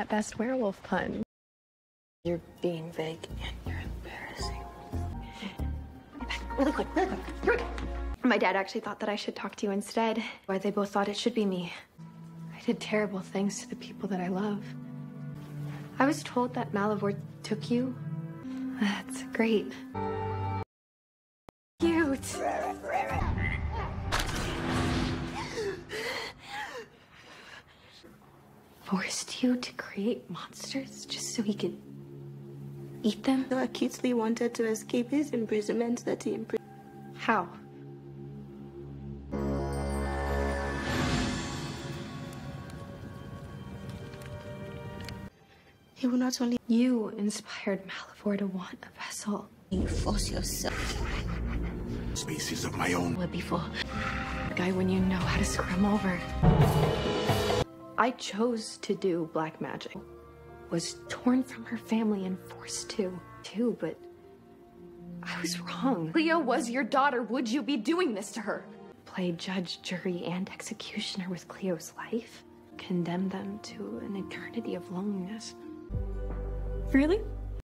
that best werewolf pun. You're being vague and you're embarrassing. Really quick, really quick. Here we go. My dad actually thought that I should talk to you instead. Why they both thought it should be me. I did terrible things to the people that I love. I was told that Malivore took you. That's great. Cute. Forced you to create monsters just so he could eat them? So acutely wanted to escape his imprisonment that he imprisoned. How? He will not only You inspired Malivore to want a vessel. you force yourself. Species of my own. Would before. A guy when you know how to scrum over. I chose to do black magic. Was torn from her family and forced to, too, but I was wrong. Cleo was your daughter. Would you be doing this to her? Play judge, jury, and executioner with Cleo's life? Condemn them to an eternity of loneliness. Really?